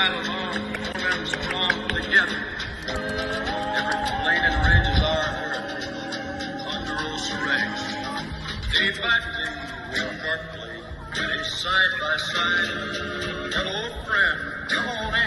right along, programs belong together. Different lane ranges are under oath ranks. Day by day, week or play, side by side. Hello, friend. Come on in.